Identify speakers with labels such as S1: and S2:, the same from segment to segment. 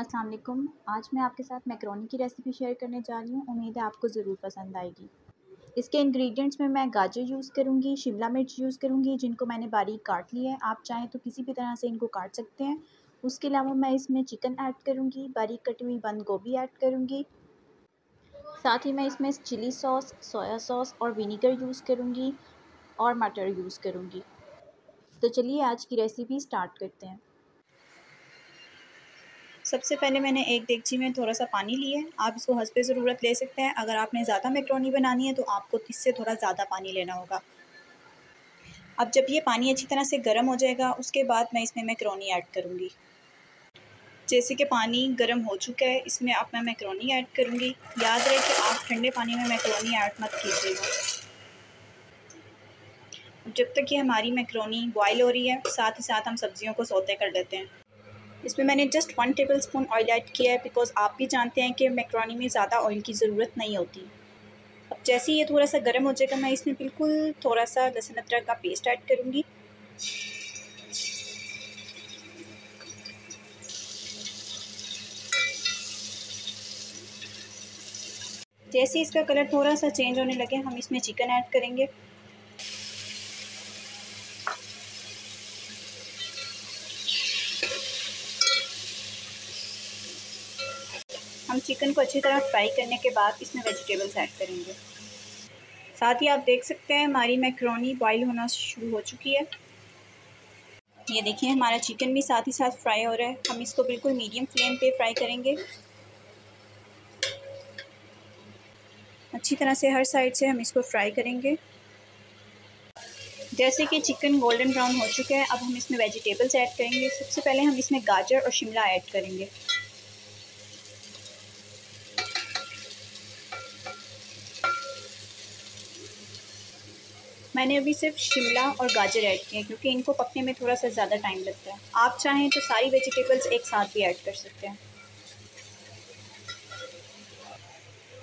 S1: अस्सलाम वालेकुम आज मैं आपके साथ मैक्रोनी की रेसिपी शेयर करने जा रही हूँ। उम्मीद है आपको ज़रूर पसंद आएगी। इसके इंग्रेडिएंट्स में मैं गाजर यूज़ करूँगी, शिमला मिर्च यूज़ करूँगी, जिनको मैंने बारीक काट लिया है। आप चाहें तो किसी भी तरह से इनको काट सकते हैं। उसके अलावा मैं इसमें चिकन ऐड करूँगी, बारीक कटी हुई बंद गोभी ऐड करूँगी। साथ ही मैं इसमें चिली सॉस सोया सॉस और विनीगर यूज़ करूँगी और मटर यूज़ करूँगी। तो चलिए आज की रेसिपी स्टार्ट करते हैं।
S2: सबसे पहले मैंने एक देगची में थोड़ा सा पानी लिया है। आप इसको हंस पे ज़रूरत ले सकते हैं। अगर आपने ज़्यादा मैक्रोनी बनानी है तो आपको इससे थोड़ा ज़्यादा पानी लेना होगा। अब जब ये पानी अच्छी तरह से गर्म हो जाएगा, उसके बाद मैं इसमें मैक्रोनी ऐड करूँगी। जैसे कि पानी गर्म हो चुका है, इसमें अब मैं मैक्रोनी ऐड करूँगी। याद रहे कि आप ठंडे पानी में मैक्रोनी ऐड मत कीजिएगा जब तक ये हमारी मैक्रोनी बॉयल हो रही है, साथ ही साथ हम सब्ज़ियों को सोते कर लेते हैं। इसमें मैंने just one tablespoon oil add किया है बिकॉज़ आप भी जानते हैं कि मैक्रोनी में ज़्यादा ऑयल की ज़रूरत नहीं होती। अब जैसे ही ये थोड़ा सा गर्म हो जाएगा, मैं इसमें बिल्कुल थोड़ा सा लहसुन अदरक का पेस्ट ऐड करूँगी। जैसे इसका कलर थोड़ा सा चेंज होने लगे, हम इसमें चिकन ऐड करेंगे। हम चिकन को अच्छी तरह फ्राई करने के बाद इसमें वेजिटेबल्स ऐड करेंगे। साथ ही आप देख सकते हैं, हमारी मैक्रोनी बॉईल होना शुरू हो चुकी है। ये देखिए, हमारा चिकन भी साथ ही साथ फ्राई हो रहा है। हम इसको बिल्कुल मीडियम फ्लेम पे फ्राई करेंगे। अच्छी तरह से हर साइड से हम इसको फ्राई करेंगे। जैसे कि चिकन गोल्डन ब्राउन हो चुका है, अब हम इसमें वेजिटेबल्स ऐड करेंगे। सबसे पहले हम इसमें गाजर और शिमला ऐड करेंगे। मैंने अभी सिर्फ़ शिमला और गाजर ऐड किए क्योंकि इनको पकने में थोड़ा सा ज़्यादा टाइम लगता है। आप चाहें तो सारी वेजिटेबल्स एक साथ भी ऐड कर सकते हैं।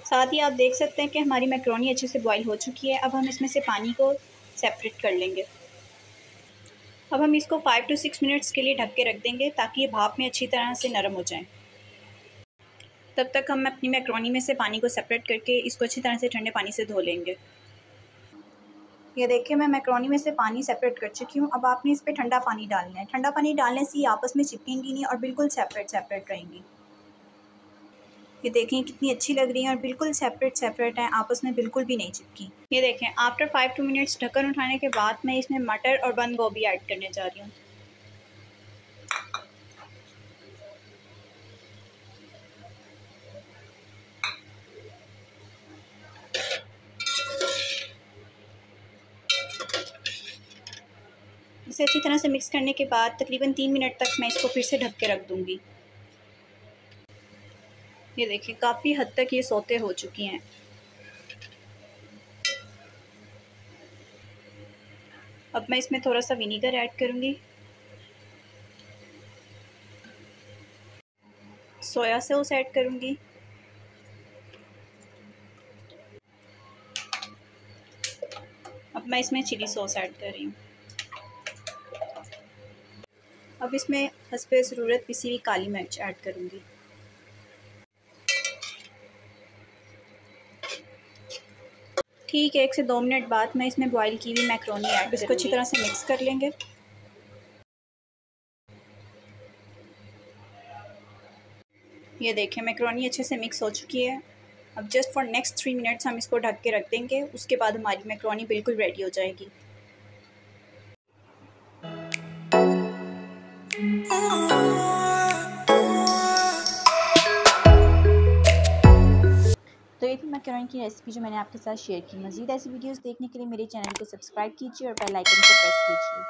S2: साथ ही आप देख सकते हैं कि हमारी मैक्रोनी अच्छे से बॉईल हो चुकी है। अब हम इसमें से पानी को सेपरेट कर लेंगे। अब हम इसको फाइव टू सिक्स मिनट्स के लिए ढक के रख देंगे, ताकि ये भाप में अच्छी तरह से नरम हो जाए। तब तक हम अपनी मैक्रोनी में से पानी को सेपरेट करके इसको अच्छी तरह से ठंडे पानी से धो लेंगे। ये देखिए, मैं मैक्रोनी में से पानी सेपरेट कर चुकी हूँ। अब आपने इस पर ठंडा पानी डालना है। ठंडा पानी डालने से ये आपस में चिपकेंगी नहीं और बिल्कुल सेपरेट सेपरेट रहेंगी। ये देखें कितनी अच्छी लग रही है और बिल्कुल सेपरेट सेपरेट हैं। आपस में बिल्कुल भी नहीं चिपकी। ये देखें आफ्टर फाइव टू मिनट्स ढक्कन उठाने के बाद मैं इसमें मटर और बंद गोभी ऐड करने जा रही हूँ। इसे अच्छी तरह से मिक्स करने के बाद तकरीबन तीन मिनट तक मैं इसको फिर से ढक के रख दूँगी। ये देखिए, काफ़ी हद तक ये सोते हो चुकी हैं। अब मैं इसमें थोड़ा सा विनीगर ऐड करूँगी। सोया सॉस ऐड करूँगी। अब मैं इसमें चिली सॉस ऐड कर रही हूँ। अब इसमें हंसपे ज़रूरत पिसी हुई काली मिर्च ऐड करूँगी। ठीक है एक से दो मिनट बाद मैं इसमें बॉईल की हुई मैक्रोनी ऐड इसको अच्छी तरह से मिक्स कर लेंगे। ये देखें मैक्रोनी अच्छे से मिक्स हो चुकी है। अब just for next three minutes हम इसको ढक के रख देंगे। उसके बाद हमारी मैक्रोनी बिल्कुल रेडी हो जाएगी।
S1: तो ये थी मैकरोनी की रेसिपी जो मैंने आपके साथ शेयर की। मज़ीद ऐसी वीडियोस देखने के लिए मेरे चैनल को सब्सक्राइब कीजिए और बेल आइकन को प्रेस कीजिए,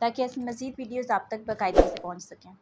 S1: ताकि ऐसी मज़ीद वीडियोस आप तक बाकायदगी से पहुँच सकें।